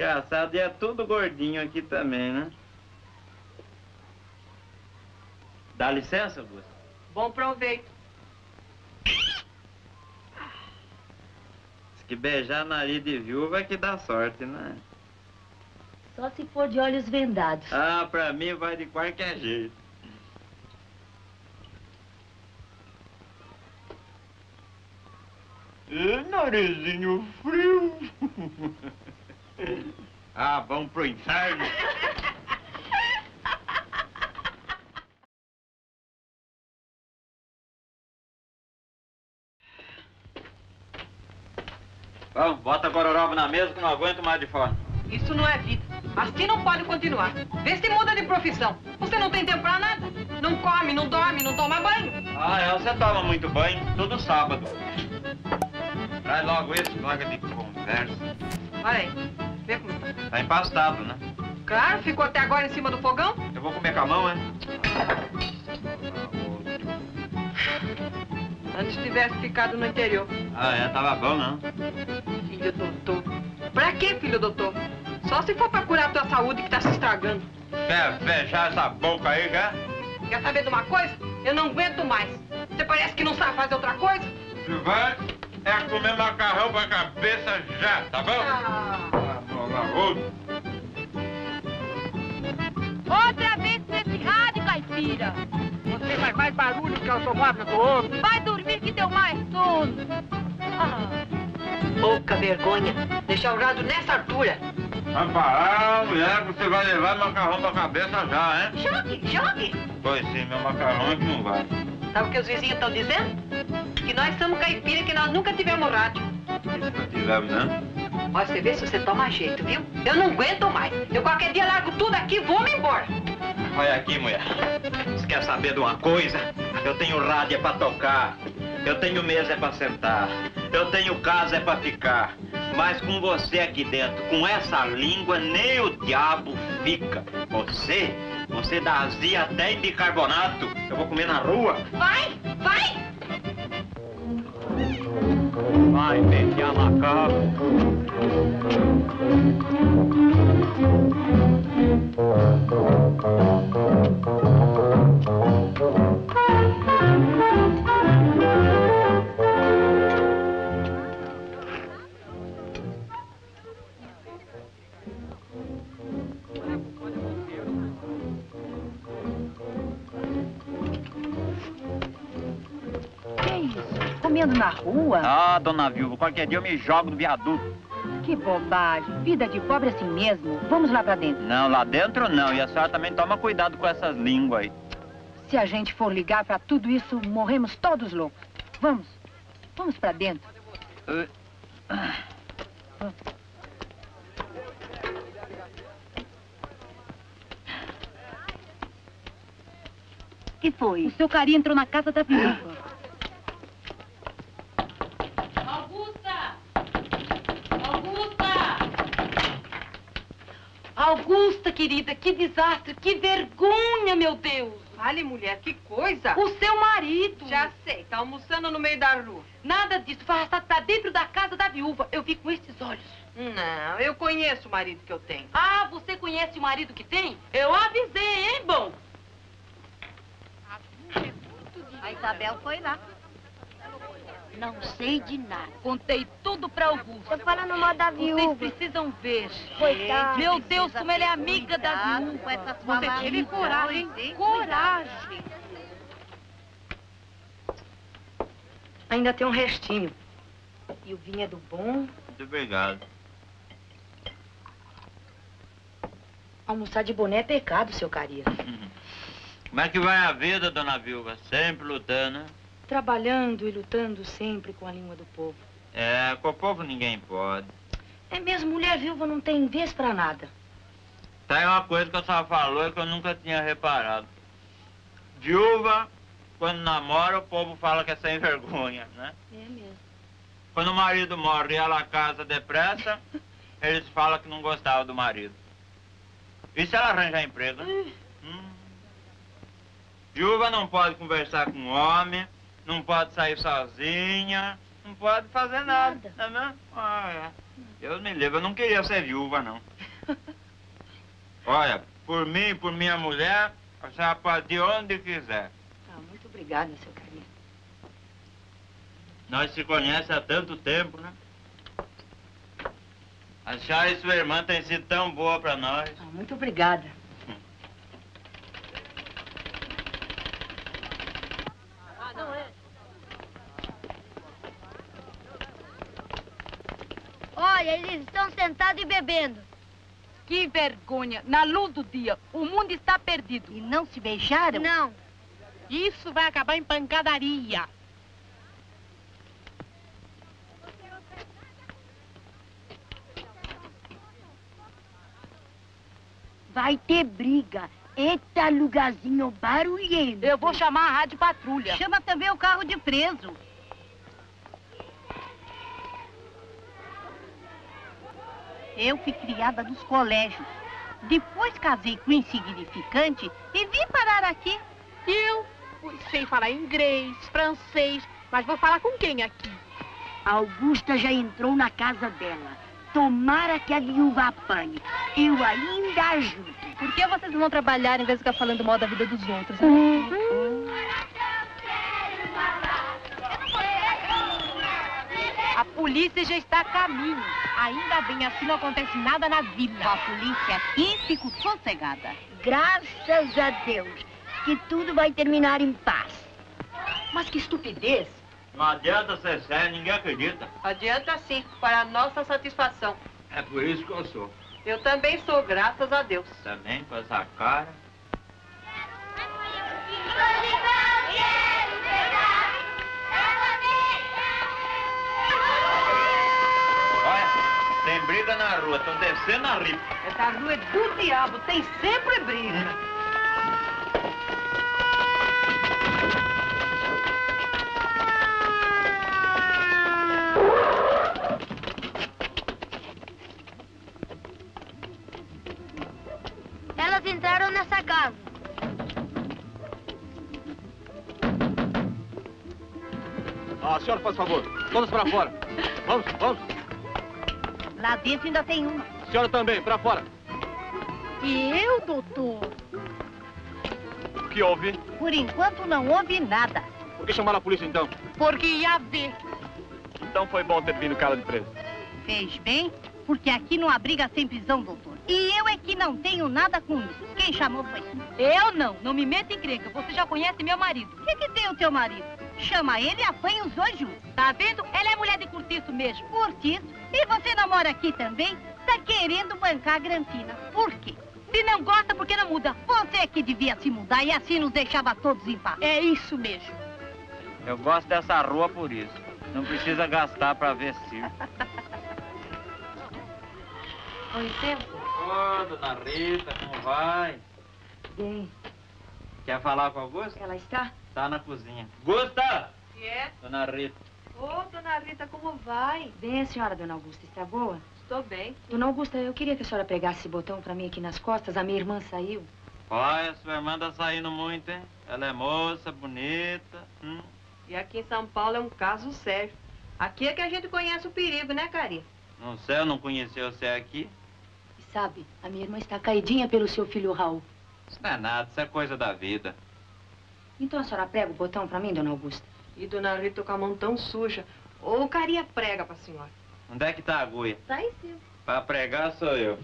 Engraçado, e é tudo gordinho aqui também, né? Dá licença, Augusto? Bom proveito. Diz que beijar nariz de viúva é que dá sorte, né? Só se for de olhos vendados. Ah, pra mim vai de qualquer jeito. E narizinho frio. ah, vamos pro inferno. Vamos, bota a gororoba na mesa que não aguento mais de fome. Isso não é vida. Assim não pode continuar. Vê se muda de profissão. Você não tem tempo pra nada. Não come, não dorme, não toma banho. Ah, é, você toma muito banho todo sábado. Traz logo isso, larga de conversa. Olha aí. Como tá. Empastado, né? Claro, ficou até agora em cima do fogão. Eu vou comer com a mão, é? Antes tivesse ficado no interior. Ah, é, tava bom, não? Filho doutor. Pra quê, filho doutor? Só se for pra curar a tua saúde que tá se estragando. Quer fechar essa boca aí, quer? Quer saber de uma coisa? Eu não aguento mais. Você parece que não sabe fazer outra coisa. Se vai, é comer macarrão pra cabeça já, tá bom? Ah. Outro. Outra vez nesse rádio, caipira. Você faz mais barulho que a automóvel do outro. Vai dormir que deu mais sono. Ah, Pouca vergonha. Deixar o rádio nessa altura. Vai parar, mulher, que você vai levar macarrão pra cabeça já, hein? Jogue, jogue. Pois sim, meu macarrão é que não vai. Sabe o que os vizinhos estão dizendo? Que nós somos caipira, que nós nunca tivemos rádio. Nunca tivemos, né? Olha, você vê se você toma jeito, viu? Eu não aguento mais. Eu qualquer dia largo tudo aqui e vou me embora. Olha aqui, mulher. Você quer saber de uma coisa? Eu tenho rádio é pra tocar. Eu tenho mesa é pra sentar. Eu tenho casa é pra ficar. Mas com você aqui dentro, com essa língua, nem o diabo fica. Você, você dá azia até em bicarbonato. Eu vou comer na rua. Vai, vai! Vai, meter a macaco. Comendo na rua? Ah, dona Viúva, qualquer dia eu me jogo do viaduto. Que bobagem. Vida de pobre assim mesmo. Vamos lá pra dentro. Não, lá dentro não. E a senhora também toma cuidado com essas línguas aí. Se a gente for ligar pra tudo isso, morremos todos loucos. Vamos. Vamos pra dentro. que foi? O seu carinha entrou na casa da viúva. Augusta, querida, que desastre, que vergonha, meu Deus. Fale, mulher, que coisa. O seu marido. Já sei, tá almoçando no meio da rua. Nada disso, foi arrastado pra dentro da casa da viúva. Eu vi com estes olhos. Não, eu conheço o marido que eu tenho. Ah, você conhece o marido que tem? Eu avisei, hein, bom? A Isabel foi lá. Não sei de nada. Contei tudo pra Augusta. Tô falando mal da Vocês viúva. precisam ver. Coitada. Meu Deus, como ela é amiga da viúva. Você teve coragem, Tem coragem. Ainda tem um restinho. E o vinho é do bom. Muito obrigado. Almoçar de boné é pecado, seu carinha. Como é que vai a vida, dona Viúva? Sempre lutando, né? Trabalhando e lutando sempre com a língua do povo. É, com o povo ninguém pode. É mesmo, mulher viúva não tem vez pra nada. Tá aí uma coisa que a senhora falou que eu nunca tinha reparado. Viúva, quando namora, o povo fala que é sem vergonha, né? É mesmo. Quando o marido morre e ela casa depressa, eles falam que não gostava do marido. E se ela arranjar emprego? né? Hum. Viúva não pode conversar com homem, não pode sair sozinha, não pode fazer nada, Nada. não é mesmo? Ah, é. Deus me livre, eu não queria ser viúva, não. Olha, por mim, por minha mulher, a senhora pode ir onde quiser. Ah, muito obrigada, seu carinho. Nós se conhecemos há tanto tempo, né? A senhora e sua irmã têm sido tão boa pra nós. Ah, muito obrigada. Olha, eles estão sentados e bebendo. Que vergonha! Na luz do dia, o mundo está perdido. E não se beijaram? Não. Isso vai acabar em pancadaria. Vai ter briga. Eita lugarzinho barulhento. Eu vou chamar a rádio patrulha. Chama também o carro de preso. Eu fui criada nos colégios. Depois casei com insignificante e vim parar aqui. Eu sei falar inglês, francês, mas vou falar com quem aqui? Augusta já entrou na casa dela. Tomara que a viúva apanhe. Eu ainda ajudo. Por que vocês não vão trabalhar em vez de ficar falando mal da vida dos outros? né? A polícia já está a caminho. Ainda bem, assim não acontece nada na vila. A polícia aqui, fico sossegada. Graças a Deus que tudo vai terminar em paz. Mas que estupidez! Não adianta ser sério, ninguém acredita. Adianta sim, para a nossa satisfação. É por isso que eu sou. Eu também sou, graças a Deus. Também com essa cara. Na rua, estão descendo a ripa. Essa rua é do diabo, tem sempre briga. Elas entraram nessa casa. Ah, senhora, faz favor. Todos pra fora. Vamos, vamos. Lá dentro ainda tem uma. Senhora também, pra fora. E eu, doutor? O que houve? Por enquanto não houve nada. Por que chamaram a polícia então? Porque ia ver. Então foi bom ter vindo cara de preso. Fez bem, porque aqui não há briga sem prisão, doutor. E eu é que não tenho nada com isso. Quem chamou foi. Eu não, não me meta em crenca. Você já conhece meu marido. O que, que tem o teu marido? Chama ele e apanha os dois juntos. Tá vendo? Ela é mulher de cortiço mesmo. Curtiço. E você namora aqui também? Tá querendo bancar a Granfina. Por quê? Se não gosta, por que não muda? Você é que devia se mudar e assim nos deixava todos em paz. É isso mesmo. Eu gosto dessa rua por isso. Não precisa gastar pra ver circo. Com licença. Ô, dona Rita, como vai? Bem, Quer falar com a Augusta? ela está? Tá na cozinha. Gusta! Que é? Dona Rita. Ô, dona Rita, como vai? Bem, a senhora, dona Augusta, está boa? Estou bem. Dona Augusta, eu queria que a senhora pegasse esse botão pra mim aqui nas costas. A minha irmã saiu. Olha, sua irmã tá saindo muito, hein? Ela é moça, bonita. Hum. E aqui em São Paulo é um caso sério. Aqui é que a gente conhece o perigo, né, Carinha? Não sei, eu não conheci você aqui. E sabe, a minha irmã está caidinha pelo seu filho Raul. Isso não é nada, isso é coisa da vida. Então a senhora prega o botão pra mim, dona Augusta? E dona Rita com a mão tão suja. Ô, Carinha prega pra senhora. Onde é que tá a agulha? Tá em cima. Pra pregar sou eu.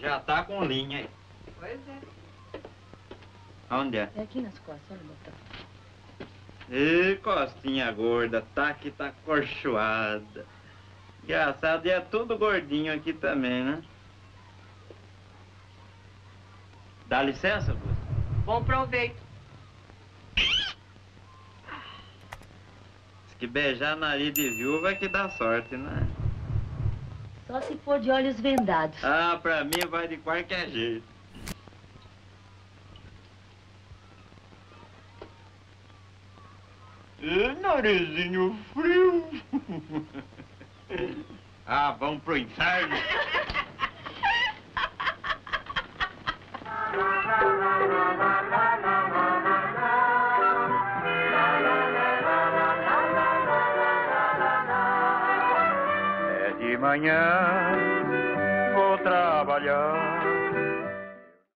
Já tá com linha aí. Pois é. Onde é? É aqui nas costas, olha o botão. Ê, costinha gorda, tá que tá corchoada. Engraçado, e é tudo gordinho aqui também, né? Dá licença, Gusto? Bom proveito. Diz que beijar nariz de viúva é que dá sorte, né? Só se for de olhos vendados. Ah, pra mim vai de qualquer jeito. Ê, narizinho frio. ah, vamos pro inferno. manhã vou trabalhar